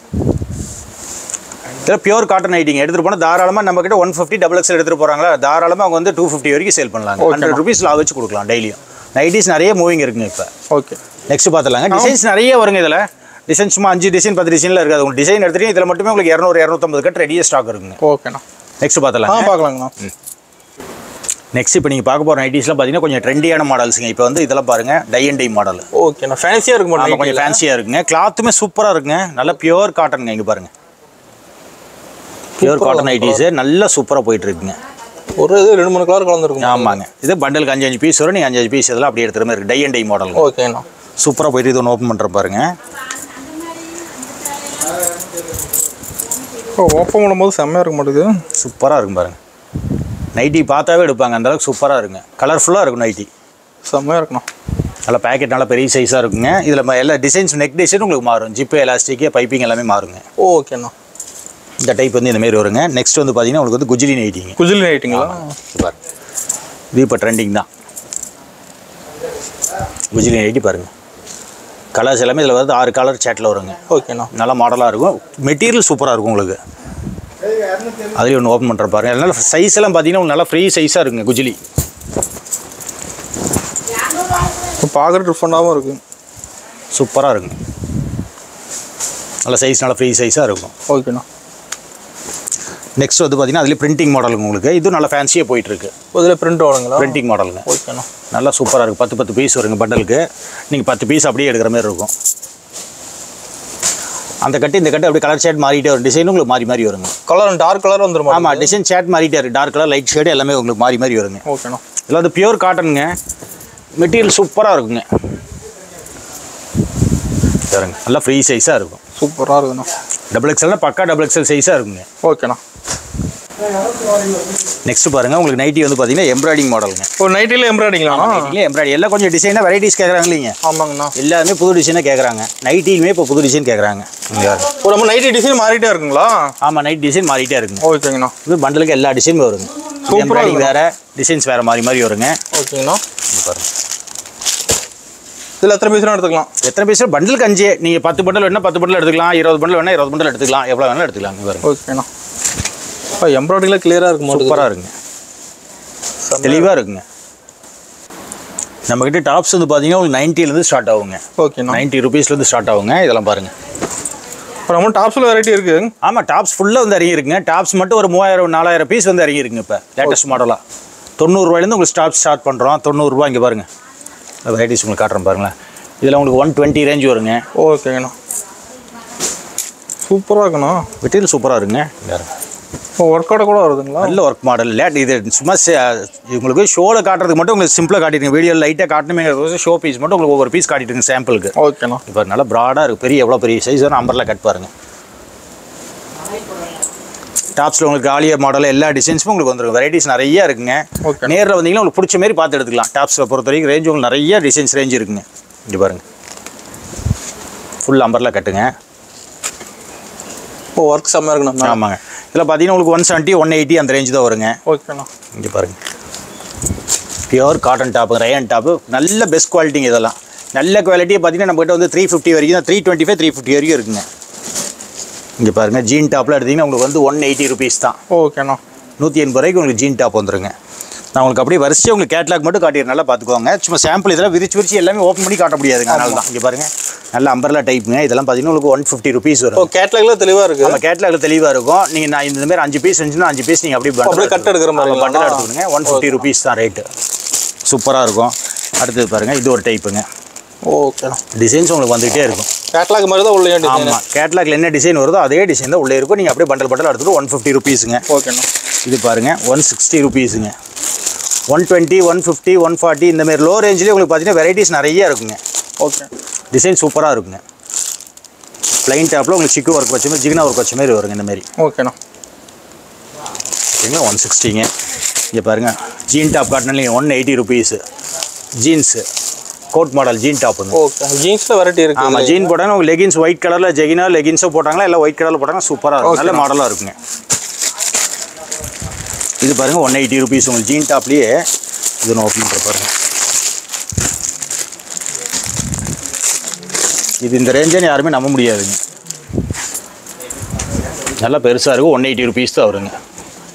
இதில் பியூர் காட்டன் ஐட்டிங்க எடுத்துகிட்டு போனால் தாராளமாக நம்ம கிட்ட ஒன் ஃபிஃப்டி டபுள் எக்ஸ்எல் எடுத்துகிட்டு போகிறாங்களா தாராளமாக அவங்க வந்து டூ ஃபிஃப்டி வரைக்கும் சேல் Okay. ஹண்ட்ரட் ருபீஸ் லா வச்சு கொடுக்கலாம் டெய்லியும். நைட்டிஸ் நிறைய மூவிங் இருக்குங்க இப்போ. ஓகே நெக்ஸ்ட் பார்த்துலாங்க டிசைன்ஸ் நிறைய வருங்க இதில். டிசைன் சும்மா அஞ்சு டிசைன் பத்து டிசைனில் இருக்காது. உங்களுக்கு டிசைன் எடுத்துகிட்டு இதில் மட்டுமே உங்களுக்கு இரநூறு இரநூத்தம்பது கட் ரெடியாக ஸ்டாக் இருக்குங்க. ஓகேண்ணா நெக்ஸ்ட் ஆ பார்த்துலாங்க பார்க்கலாங்கண்ணா நெக்ஸ்ட் இப்போ நீங்கள் பார்க்க போகிற நைட்டிஸ்லாம் பார்த்தீங்கன்னா கொஞ்சம் ட்ரெண்டியான மாடல்ஸுங்க இப்போ வந்து இதெல்லாம் பாருங்கள் டை அண்ட் டை மாடல் ஓகேண்ணா ஃபேன்சியாக இருக்க ஆமாம் கொஞ்சம் ஃபேன்சியாக இருக்குங்க. கிளாத்துமே சூப்பராக இருக்குங்க. நல்ல பியூர் காட்டனுங்க இங்கே பாருங்க. பியூர் காட்டன் நைட்டிஸு நல்லா சூப்பராக போயிட்டு இருக்குங்க. ஒரு இது ரெண்டு மூணு கலர் கலந்துருக்கும்? ஆமாங்க. இது பண்டலுக்கு அஞ்சு அஞ்சு பீஸ் வரும். நீங்கள் அஞ்சு அஞ்சு பீஸ் இதெல்லாம் அப்படியே எடுத்துகிற மாதிரி இருக்கு. டை அண்ட் டை மாடல் ஓகேண்ணா சூப்பராக போயிட்டு இது ஒன்று ஓப்பன் பண்ணுற பாருங்க. இப்போ ஓப்பன் பண்ணும்போது செம்மையாக இருக்க மாட்டேங்குது சூப்பராக இருக்கும் பாருங்க. நைட்டி பார்த்தாவே எடுப்பாங்க அந்த அளவுக்கு சூப்பராக இருக்குங்க. கலர்ஃபுல்லாக இருக்கும் நைட்டி செம்மையாக இருக்குண்ணா நல்லா பேக்கெட் நல்லா பெரிய சைஸாக இருக்குங்க. இதில் எல்லா டிசைன்ஸ் நெக் டிசைன் உங்களுக்கு மாறும். ஜிப்பு எலாஸ்டிக்கு பைப்பிங் எல்லாமே மாறுங்க. ஓகேண்ணா இந்த டைப் வந்து இந்த மாதிரி வருங்க. நெக்ஸ்ட் வந்து பார்த்தீங்கன்னா உங்களுக்கு வந்து குஜிலி நைட்டிங்க குஜிலி நைட்டுங்களா பாரு இது இப்போ ட்ரெண்டிங் தான். குஜிலி நைட்டி பாருங்கள் கலர்ஸ் எல்லாமே இதில் வந்து ஆறு கலர் சேட்டில் வருங்க. ஓகேண்ணா நல்ல மாடலாக இருக்கும். மெட்டீரியல் சூப்பராக இருக்கும் உங்களுக்கு. அதுலேயும் ஒன்று ஓப்பன் பண்ணுற பாருங்க. அதனால சைஸ் எல்லாம் பார்த்தீங்கன்னா நல்லா ஃப்ரீ சைஸாக இருக்குங்க குஜிலி. பார்க்குற டிஃப்ரெண்டாகவும் இருக்குது சூப்பராக இருக்குங்க. நல்ல சைஸ் நல்லா ஃப்ரீ சைஸாக இருக்கும். ஓகேண்ணா நெக்ஸ்ட் வந்து பார்த்தீங்கன்னா அதுலேயே பிரிண்டிங் மாடலுங்க உங்களுக்கு. இதுவும் நல்லா ஃபேன்சியாக போயிட்டுருக்கு. இதில் பிரிண்ட் வருங்களா? பிரிண்டிங் மாடலுங்க ஓகேண்ணா நல்லா சூப்பராக இருக்குது பத்து பத்து பீஸ் வருங்க பண்டலுக்கு நீங்கள் பத்து பீஸ் அப்படியே எடுக்கிற மாதிரி இருக்கும். அந்த கட்டு இந்த கட்டு அப்படியே கலர் ஷேட் மாறிட்டே வரும். டிசைனும் உங்களுக்கு மாறி மாறி வருங்க. கலர் டார்க் கலர் வந்துருமா? ஆமாம் டிசைன் ஷேட் மாறிட்டே இருக்குது டார்க் கலர் லைட் ஷேடு எல்லாமே உங்களுக்கு மாறி மாறி வருங்க. ஓகேண்ணா இதில் வந்து பியூர் காட்டனுங்க மெட்டீரியல் சூப்பராக இருக்குங்க. பாருங்க நல்லா ஃப்ரீ சைஸாக இருக்கும். சூப்பராக இருக்குண்ணா டபுள் எக்ஸ்எல்னா பக்கா டபுள் எக்ஸ்எல் சைஸாக இருக்குங்க. ஓகேண்ணா நெக்ஸ்ட் பாருங்கள் உங்களுக்கு நைட்டி வந்து பார்த்தீங்கன்னா எம்ப்ராய்டிங் மாடலுங்க ஒரு நைட்டில் எம்ப்ராய்டிங்களாண்ணா நைட்டிலே எம்ப்ராய்டி எல்லாம் கொஞ்சம் டிசைனாக வெரைட்டிஸ் கேட்குறாங்க இல்லைங்க? ஆமாங்கண்ணா. எல்லாருமே புது டிசைனாக கேட்குறாங்க நைட்டியுமே இப்போ புது டிசைன் கேட்குறாங்க ஒரு நம்ம நைட்டி டிசைன் மாறிட்டே இருக்குங்களா? ஆமாம் நைட் டிசைன் மாறிட்டே இருக்குங்க. ஓகேங்கண்ணா. இது பண்டலுக்கு எல்லா டிசைனுமே வருங்க. எம்ப்ராய்டிங். வேறு டிசைன்ஸ் வேறு மாறி மாறி வருங்க. ஓகேங்கண்ணா. பாருங்க. இதில் எத்தனை பீஸ்லாம் எடுத்துக்கலாம்? எத்தனை பீஸ் பண்டலுக்கு அஞ்சு. நீங்கள் பத்து பண்டல் வேணால் பத்து பண்டல் எடுத்துக்கலாம். இருபது பண்டல் வேணால் இருபது பண்டல் எடுத்துக்கலாம். எவ்வளோ வேணாலும் எடுத்துக்கலாம். பாருங்க. ஓகேண்ணா இப்போ எம்ப்ராய்டிங்கில் கிளியராக இருக்கு மாட்டேங்குது. சூப்பராக இருக்குங்க. தெளிவாக இருக்குங்க. நம்மக்கிட்ட டாப்ஸ் வந்து பார்த்தீங்கன்னா உங்களுக்கு நைன்ட்டிலேருந்து ஸ்டார்ட் ஆகுங்க. ஓகேண்ணா நைன்ட்டி ருபீஸ்லேருந்து ஸ்டார்ட் ஆகுங்க. இதெல்லாம் பாருங்கள் இப்போ நம்ம டாப்ஸில் வெரைட்டி இருக்குது ஆமாம் டாப்ஸ் ஃபுல்லாக வந்து இறங்கியிருக்குங்க டாப்ஸ் மட்டும் ஒரு மூவாயிரம் நாலாயிரம் பீஸ் வந்து இறங்கியிருக்குங்க இப்போ லேட்டஸ்ட் மாடலாக தொண்ணூறுரூவாயிலேருந்து உங்களுக்கு ஸ்டாப் ஸ்டார்ட் பண்ணுறோம் தொண்ணூறுரூவா இங்கே பாருங்கள் வெரைட்டிஸ் உங்களுக்கு காட்டுறேன் பாருங்களேன். இதில் உங்களுக்கு ஒன் டுவெண்ட்டி ரேஞ்ச் வருங்க. ஓகேங்கண்ணா சூப்பராக இருக்குண்ணா. மெட்டீரியல் சூப்பராக இருக்குங்க. இப்போ ஒர்க் அவுட் கூட வருதுங்களா? நல்ல ஒர்க் மாடல் லேட் இது சும்மா உங்களுக்கு ஷோவில் காட்டுறதுக்கு மட்டும் உங்களுக்கு சிம்பிளாக காட்டிடுங்க. வீடியோ லைட்டாக காட்டணுமேங்கிறது ஷோ பீஸ் மட்டும் உங்களுக்கு ஒவ்வொரு பீஸ் காட்டிட்டுங்க சாம்பிளுக்கு ஓகேண்ணா இப்போ நல்லா ப்ராடாக இருக்குது பெரிய எவ்வளோ பெரிய சைஸ் வரும் அம்பரில் கட் பாருங்க. டாப்ஸில் உங்களுக்கு ஆலியா மாடல் எல்லா டிசைன்ஸும் உங்களுக்கு வந்துருக்கும் வெரைட்டிஸ் நிறைய இருக்குங்க. நேரில் வந்தீங்கன்னா உங்களுக்கு பிடிச்ச மாதிரி பார்த்து எடுத்துக்கலாம். டாப்ஸில் பொறுத்த வரைக்கும் ரேஞ்ச் உங்களுக்கு நிறைய டிசைன்ஸ் ரேஞ்ச் இருக்குங்க. இங்கே பாருங்க. ஃபுல் அம்பரில் கட்டுங்க இப்போ ஒர்க் செம்மையாக இருக்குண்ணா ஆமாங்க. இதில் பார்த்தீங்கன்னா உங்களுக்கு ஒன் செவன்ட்டி ஒன் எயிட்டி அந்த ரேஞ்ச் தான் வருங்க. ஓகேண்ணா இங்கே பாருங்க. Pure cotton top rayon top நல்ல பெஸ்ட் குவாலிட்டிங்க இதெல்லாம். நல்ல குவாலிட்டியை பார்த்தீங்கன்னா நம்மகிட்ட வந்து த்ரீ ஃபிஃப்டி வரைக்கும் தான் three twenty five three fifty வரைக்கும் இருக்குங்க. இங்கே பாருங்கள் ஜீன் டாப்பில் எடுத்தீங்கன்னா உங்களுக்கு வந்து ஒன் எயிட்டி ருபீஸ் தான். ஓகேண்ணா நூற்றி எண்பது ரூபாய்க்கு உங்களுக்கு ஜீன் டாப் வந்துருங்க. நான் உங்களுக்கு அப்படியே வரிசையாக உங்களுக்கு கேட்லாக் மட்டும் காட்டிடுறேன். நல்லா பார்த்துக்கோங்க. சும்மா சாம்பிள் இதெல்லாம் விரிச்சு விரிச்சு எல்லாமே ஓப்பன் பண்ணி காட்ட முடியாதுங்க. அதனால தான் இங்கே பாருங்கள் நல்ல அம்பர்லா டைப்புங்க இதெல்லாம் பார்த்தீங்கன்னா உங்களுக்கு ஒன் ஃபிஃப்டி ருபீஸ் வரும். கேட்லாக்ல தெளிவா இருக்கு. நம்ம கேட்லாக்ல தெளிவாக இருக்கும். நீங்கள் நான் இந்த மாதிரி அஞ்சு பீஸ் இருந்துச்சுன்னா அஞ்சு பீஸ் நீங்கள் அப்படியே cut எடுக்கிற மாதிரி பண்டல் எடுத்துக்கோங்க. ஒன் ஃபிஃப்டி ருபீஸ் தான் ரேட்டு சூப்பராக இருக்கும். அடுத்தது பாருங்கள் இது ஒரு டைப்புங்க ஓகேண்ணா டிசைன்ஸ் உங்களுக்கு வந்துகிட்டே இருக்கும். கேட்லாக் மாதிரி தான் உள்ள ஆமாம் கேட்லாக்ல என்ன டிசைன் வருதோ அதே டிசைன் தான் உள்ளே இருக்கும். நீங்கள் அப்படியே பண்டல் பண்டல் எடுத்துட்டு ஒன் ஃபிஃப்டி ருபீஸுங்க ஓகேண்ணா இது பாருங்கள் one sixty ருபீஸுங்க one twenty one fifty one forty இந்த மாதிரி லோ ரேஞ்சிலே உங்களுக்கு பார்த்தீங்கன்னா வெரைட்டிஸ் நிறைய இருக்குங்க. ஓகே டிசைன் சூப்பராக இருக்குங்க. ப்ளைன் டாப்பில் உங்களுக்கு சிக்கு ஒர்க் வச்ச மாதிரி ஜிகினா ஒர்க் வச்ச மாதிரி வருங்க இந்த மாதிரி. ஓகேண்ணா. ஓகேங்களா ஒன் சிக்ஸ்டிங்க இங்கே பாருங்கள் jean top காட்டினீங்க one eighty rupees jeans coat model jean டாப்புங்க okay ஜீன்ஸ்ல வெரைட்டி இருக்கு. ஆமாம் ஜீன் போட்டாங்க உங்களுக்கு லெகின்ஸ் ஒயிட் கலரில் ஜெகினா லெகின்ஸோ போட்டாங்களா இல்லை ஒயிட் கலரில் போட்டாங்க சூப்பராக இருக்கும். நல்ல மாடலாக இருக்குங்க. இது பாருங்கள் ஒன் எயிட்டி ருபீஸ் உங்களுக்கு ஜீன் டாப்லேயே இது நான் ஓப்பன் பண்ணுற பாருங்க. இது இந்த ரேஞ்சன்னு யாருமே நம்ப முடியாதுங்க. நல்லா பெருசாக இருக்கும். ஒன் எயிட்டி ருபீஸ் தான் வருங்க.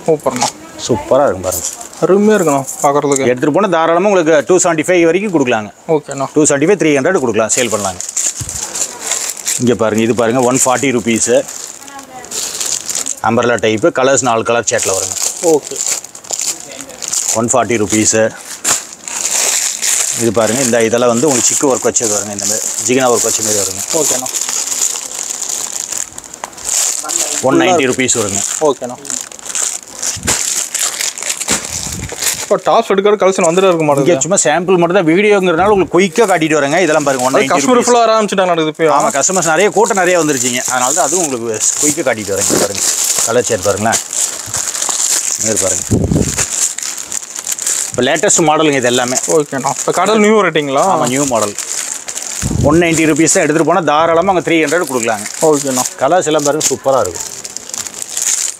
சூப்பர்ண்ணா. சூப்பராக இருக்கும் பாருங்க. அருமையாக இருக்குண்ணா பார்க்குறதுக்கு எடுத்துகிட்டு போனால் தாராளமாக உங்களுக்கு டூ செவன்ட்டி ஃபைவ் வரைக்கும் கொடுக்கலாங்க. ஓகேண்ணா. Two seventy five three hundred கொடுக்கலாம். சேல் பண்ணலாங்க. இங்கே பாருங்கள் இது பாருங்கள் one forty rupees umbrella type colours நாலு கலர் சேட்டில் வருங்க. ஓகே. ஒன் ஃபார்ட்டி ருபீஸு இது பாருங்கள் இந்த இதெல்லாம் வந்து உங்களுக்கு சிக்கு ஒர்க் வச்சது வருங்க. இந்த மாதிரி ஜிகினா ஒர்க் வச்ச மாதிரி வருங்க. ஓகேண்ணா. ஒன் நைன்ட்டி ருபீஸ் வருங்க. ஓகேண்ணா. இப்போ டாஸ் எடுக்கிற கலெக்ஷன் வந்துட்டு இருக்க இங்கே மாட்டேங்குது சும்மா சாம்பிள் மட்டும் தான் வீடியோங்கிறனால உங்களுக்கு குயிக்காக காட்டிட்டு வரேங்க. இதெல்லாம் பாருங்க ஒன் கஸ்டமர் ஃபுல்லாக ஆரம்பிச்சுட்டாங்க நடக்குது ஆமாம் கஸ்டமர்ஸ் நிறைய கூட்டம் நிறைய வந்துருச்சிங்க. அதனால தான் அதுவும் உங்களுக்கு குயிக்காக காட்டிட்டு வரேங்க. பாருங்க. கலர் சேர் பாருங்களேன். பாருங்க. இப்போ லேட்டஸ்ட் மாடலுங்க இது எல்லாமே. ஓகேண்ணா இப்போ கடல் நியூ வெரைட்டிங்களா ஆமாம் new model one ninety rupees தான் எடுத்துகிட்டு போனால் தாராளமாக அங்கே த்ரீ ஹண்ட்ரட் கொடுக்கலாங்க. ஓகேண்ணா கலர்ஸ் எல்லாம் பாருங்க சூப்பராக இருக்கும்.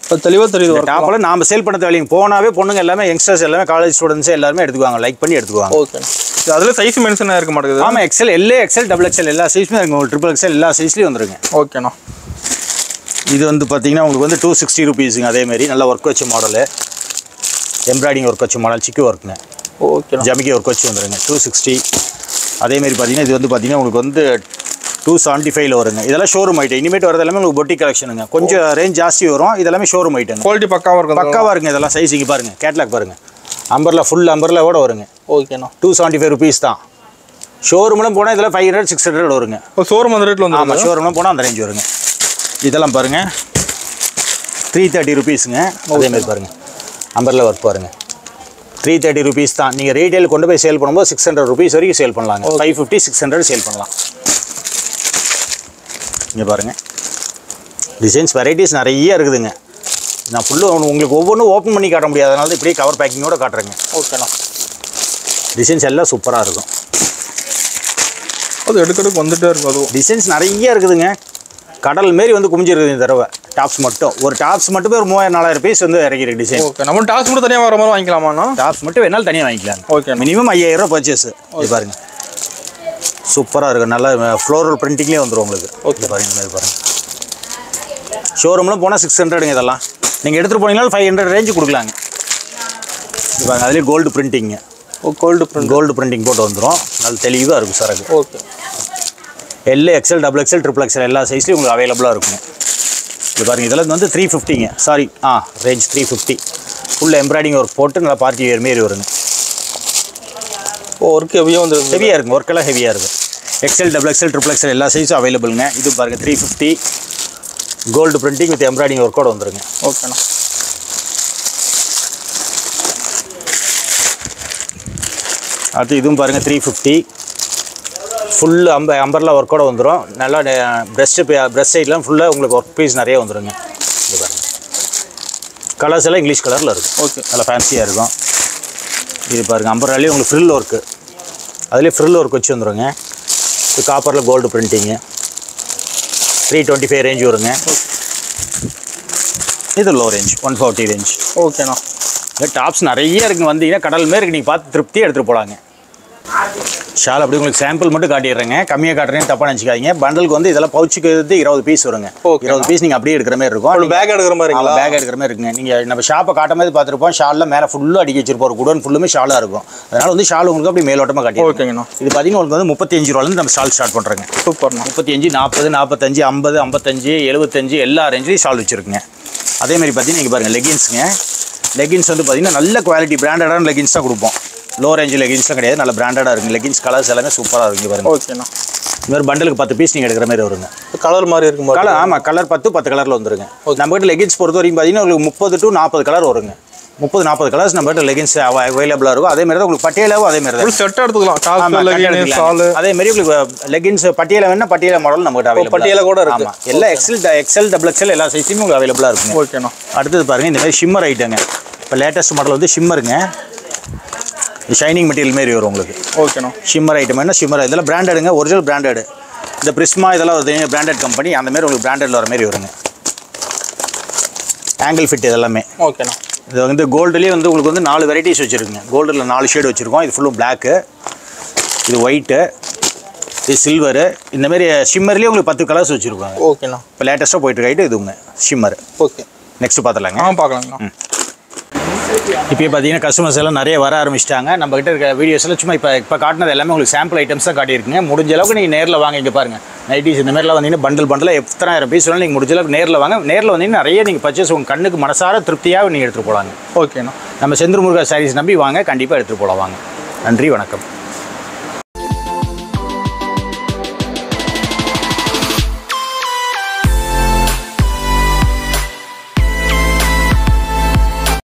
இப்போ தெளிவாக தெரியுது. டாப்பில் நாம் சேல் பண்ண தேவையில்லைங்க. போனாவே பொண்ணுங்க எல்லாமே யங்ஸ்டர்ஸ் எல்லாமே காலேஜ் ஸ்டூடெண்ட்ஸ் எல்லாருமே எடுத்துக்குவாங்க லைக் பண்ணி எடுத்துக்குவாங்க. இது அதில் சைஸ் மென்ஷன் இருக்க மாட்டேங்குது. ஆமாம் XL L XL double XL எல்லா சைஸுமே உங்களுக்கு ட்ரிபிள் எக்ஸல் எல்லா சைஸ்லேயும் வந்துருங்க. ஓகேண்ணா இது வந்து பார்த்தீங்கன்னா உங்களுக்கு வந்து டூ சிக்ஸ்டி ருபீஸுங்க அதேமாரி நல்ல ஒர்க் வச்ச மாடலு எம்ப்ராய்டிங் ஒர்க் வச்ச மாடல் சிக்கு ஒர்க்குங்க ஓகேண்ணா ஜமிக்கி ஒர்க் வச்சு வந்துருங்க. டூ சிக்ஸ்டி அதேமாரி பார்த்தீங்கன்னா இது வந்து பார்த்தீங்கன்னா உங்களுக்கு வந்து டூ செவன்ட்டி ஃபைவ்ல வருங்க. இதெல்லாம் ஷோரூம் ஐட்டம் இனிமேட் வரது எல்லாமே உங்களுக்கு பொட்டி கலெக்ஷனுங்க கொஞ்சம் ரேஞ்ச் ஜாஸ்தி வரும். இதெல்லாமே ஷோரூம் ஐட்டங்க குவாலிட்டி பக்காவாக இருக்கும் பக்காவாக இருக்குங்க இதெல்லாம் சைஸ் இங்கே பாருங்க. கேட்லாக் பாருங்க. அம்பர்லா ஃபுல் அம்பர்லாவோட வருங்க. ஓகேண்ணா டூ செவன்ட்டி ஃபைவ் ருபீஸ் தான். ஷோரூம்லாம் போனால் இதெல்லாம் ஃபைவ் ஹண்ட்ரட் சிக்ஸ் ஹண்ட்ரட் வருங்க. ஷோரூம் அந்த ரேட்டில் வந்து ஆமாம் ஷோரூம்லாம் போனால் அந்த ரேஞ்ச் வருங்க. இதெல்லாம் பாருங்க. த்ரீ தேர்ட்டி ருபீஸுங்க அதேமாதிரி பாருங்க. அம்பர்லா ஒர்க் பாருங்க. த்ரீ தேர்ட்டி ருபீஸ் தான். நீங்கள் ரீட்டைல் கொண்டு போய் சேல் பண்ணும்போது சிக்ஸ் ஹண்ட்ரட் ருபீஸ் வரைக்கும் சேல் பண்ணலாங்க. Five fifty six hundred sale பண்ணலாம். இங்கே பாருங்கள் டிசைன்ஸ் வெரைட்டிஸ் நிறைய இருக்குதுங்க. நான் ஃபுல்லும் உங்களுக்கு ஒவ்வொன்றும் ஓப்பன் பண்ணி காட்ட முடியாது. அதனால தான் இப்படியே கவர் பேக்கிங்கோட காட்டுறேங்க. ஓகேண்ணா டிசைன்ஸ் எல்லாம் சூப்பராக இருக்கும். அது எடுக்கிறதுக்கு வந்துட்டே இருக்கும் அதுவும். டிசைன்ஸ் நிறைய இருக்குதுங்க. கடல் மாரி வந்து குமிஞ்சிருக்குது இந்த தடவை. டாப்ஸ் மட்டும். ஒரு டாப்ஸ் மட்டுமே ஒரு மூவாயிரம் நாலாயிரம் பீஸ் வந்து இறங்கிருக்கு டிசைன் ஓகே நம்ம டாஸ் மட்டும் தனியாக வர மாதிரி வாங்கிக்கலாமாண்ணா டாப்ஸ் மட்டும் வேணாலும் தனியாக வாங்கிக்கலாம். ஓகே மினிமம் ஐயாயிரம் ரூபா பர்ச்சேஸ் இது பாருங்க. சூப்பராக இருக்கும் நல்லா ஃப்ளோரல் பிரிண்டிங்லேயே வந்துடும் உங்களுக்கு. ஓகே பாருங்க மாதிரி பாருங்க. ஷோரூம்லாம் போனால் சிக்ஸ் ஹண்ட்ரடுங்க இதெல்லாம். நீங்கள் எடுத்துகிட்டு போனீங்கன்னா ஃபைவ் ஹண்ட்ரட் ரேஞ்சு கொடுக்கலாங்க. இது பாருங்க அதுலேயே கோல்டு பிரிண்டிங்க ஓ கோல்டு பிரிண்ட் கோல்டு பிரிண்டிங் போட்டு வந்துடும் நல்ல தெளிவாக இருக்கும் சரக்கு okay L XL double XL triple XL எல்லா சைஸ்லையும் உங்களுக்கு அவைலபிளாக இருக்குங்க. இது பாருங்க இதெல்லாம் வந்து த்ரீ ஃபிஃப்டிங்க சாரி ஆ range three fifty full embroidery work போட்டு நல்லா பார்ட்டி வேர் மாரி வருங்க ஓ ஒர்க் ஹெவியாக வந்துருக்கு ஹெவியாக இருக்கும் ஒர்க்கெல்லாம் ஹெவியாக இருக்கும் XL double XL triple XL எல்லா சைஸும் அவைலபிளுங்க இது பாருங்க three fifty gold printing with embroidery ஒர்க்கோட வந்துருங்க. ஓகேண்ணா அடுத்து இதுவும் பாருங்கள் த்ரீ ஃபிஃப்டி ஃபுல் அம்ப அம்பர்லா ஒர்க்கோட வந்துடும் நல்லா ப்ரெஸ்ட்டு ப்ரெஸ் சைட்லாம் ஃபுல்லாக உங்களுக்கு ஒர்க் பீஸ் நிறைய வந்துருங்க. இது பாருங்க. கலர்ஸ் எல்லாம் இங்கிலீஷ் கலரில் இருக்கும். ஓகே நல்லா ஃபேன்சியாக இருக்கும். இது பாருங்கள் அம்பர்லாலேயே உங்களுக்கு ஃப்ரில் ஒர்க்கு அதுலேயே ஃப்ரில் ஒர்க் வச்சு வந்துருங்க. இது காப்பரில் gold printing three twenty five range வருங்க. இது low range one forty range ஓகேண்ணா டாப்ஸ் நிறைய இருக்குங்க. வந்தீங்கன்னா கடல் மாரி இருக்கு. நீங்கள் பார்த்து திருப்தியாக எடுத்துகிட்டு போகலாங்க ஷால் அப்படி உங்களுக்கு சாம்பிள் மட்டும் காட்டிடுறேங்க. கம்மியாக காட்டுறேன்னு தப்பாக நினச்சிக்காதீங்க. பண்டலுக்கு வந்து இதெல்லாம் பவுச்சுக்கு வந்து இருபது பீஸ் வருங்க. இருபது பீஸ் நீங்கள் அப்படியே எடுக்கிற மாதிரி இருக்கும். பேக் எடுக்கிற மாதிரிங்களா? பேக் எடுக்கிற மாதிரி இருக்குங்க. நீங்கள் நம்ம ஷாப்பை காட்டும் போது பார்த்துருப்போம். ஷாலில் மேலே ஃபுல்லாக அடிக்க வச்சிருப்போம். ஒரு குடோன் ஃபுல்லுமே ஷாலாக இருக்கும். அதனால வந்து ஷால் உங்களுக்கு அப்படி மேலோட்டமாக காட்டி ஓகேங்கண்ணா. இது பார்த்தீங்கன்னா உங்களுக்கு வந்து முப்பத்தஞ்சு ரூபாலேருந்து நம்ம ஷால் ஸ்டார்ட் பண்ணுறோங்க சூப்பர்ண்ணா. முப்பத்தஞ்சு நாற்பது நாற்பத்தஞ்சு ஐம்பது ஐம்பத்தஞ்சு எழுபத்தஞ்சு எல்லா ரேஞ்சிலையும் ஷால் வச்சுருக்குங்க. அதே மாதிரி பார்த்தீங்கன்னா இங்கே பாருங்கள் லெகின்ஸுங்க லெகின்ஸ் வந்து பார்த்தீங்கன்னா நல்ல குவாலிட்டி பிராண்டடான லெகின்ஸ் தான் கொடுப்போம். லோ ரேஞ்ச் லெகின்ஸ்லாம் கிடையாது. நல்ல பிராண்டடாக இருக்குங்க லெகின்ஸ் கலர்ஸ் எல்லாமே சூப்பராக இருக்குங்க பாருங்க. ஓகேண்ணா இந்த மாதிரி பண்டலுக்கு பத்து பீஸ் நீங்கள் எடுக்கிற மாதிரி வருங்க. கலர் மாதிரி இருக்கும். கலர் ஆமாம் கலர் பத்து பத்து கலரில் வந்துருங்க. நம்ம கிட்ட லெகின்ஸ் பொறுத்த வரைக்கும் பார்த்தீங்கன்னா உங்களுக்கு முப்பது டு நாற்பது கலர் வருங்க. முப்பது நாற்பது கலர்ஸ் நம்ம கிட்ட லெகின்ஸ் அவைலபிளாக இருக்கும். அதே மாதிரி தான் உங்களுக்கு பட்டியலாவும் அதே மாதிரி தான் ஃபுல் செட் எடுத்துக்கலாம். அதே மாதிரி உங்களுக்கு லெகின்ஸ் பட்டியல வேணா பட்டியல மாடல் நம்ம கிட்ட அவைலபிள் பட்டியல கூட இருக்கு. ஆமா எல்லா எக்ஸல் எக்ஸல் டபுள் எக்ஸல் எல்லா சைஸுமே உங்களுக்கு அவைலபிளாக இருக்குங்க. ஓகேண்ணா அடுத்தது பாருங்க இந்த மாதிரி ஷிம்மர் ஐட்டங்க இப்போ லேட்டஸ்ட் மாடல் வந்து ஷிம்மருங்க ஷைனிங் மெட்டீரியல் மாரி வரும் உங்களுக்கு. ஓகேண்ணா ஷிம்மர் ஐட்டம் என்ன? ஷிம்மர் இதெல்லாம் பிராண்டடுங்க ஒரிஜினல் பிராண்டடு இந்த பிரிஸ்மா இதெல்லாம் ஒரு பிராண்டட் கம்பெனி அந்த மாதிரி உங்களுக்கு பிராண்டட்ல வர மாதிரி வருங்க. ஆங்கிள் ஃபிட் இதெல்லாமே. ஓகேண்ணா இது வந்து கோல்டுலேயே வந்து உங்களுக்கு வந்து நாலு வெரைட்டிஸ் வச்சுருக்குங்க. கோல்டில் நாலு ஷேடு வச்சுருக்கோம். இது ஃபுல்லும் பிளாக்கு இது ஒயிட்டு இது சில்வரு இந்த மாதிரி ஷிம்மர்லேயே உங்களுக்கு பத்து கலர்ஸ் வச்சுருக்காங்க. ஓகேண்ணா இப்போ லேட்டஸ்ட்டாக போயிட்டு இருக்க இதுங்க ஷிம்மர் ஓகே நெக்ஸ்ட் பார்த்துலாங்க ஆ பார்க்கலாங்கண்ணா இப்போ பார்த்தீங்கன்னா கஸ்டமர்ஸ் எல்லாம் நிறைய வர ஆரம்பிச்சிட்டாங்க. நம்ம கிட்ட இருக்க வீடியோஸ் சும்மா இப்போ இப்போ காட்டினது எல்லாமே உங்களுக்கு சாம்பிள் ஐட்டம்ஸ் தான் காட்டியிருக்குங்க. முடிஞ்ச அளவுக்கு நீங்கள் நேரில் வாங்க இங்கே பாருங்க. நைட்டிஸ் இந்த மாதிரிலாம் வந்தீங்கன்னா பண்டில் பண்டில் எத்தனாயிரம் பீஸ் வேணாலும் நீங்கள் முடிஞ்ச அளவுக்கு நேரில் வாங்க. நேரில் வந்தீங்கன்னா நிறைய நீங்கள் பர்ச்சேஸ் உங்கள் கண்ணுக்கு மனசார திருப்தியாக நீங்கள் எடுத்துகிட்டு போகலாங்க ஓகேண்ணா நம்ம செந்தூர் முருகா சாரீஸ் நம்பி வாங்க. கண்டிப்பாக எடுத்துகிட்டு போகலாம் வாங்க. நன்றி வணக்கம்.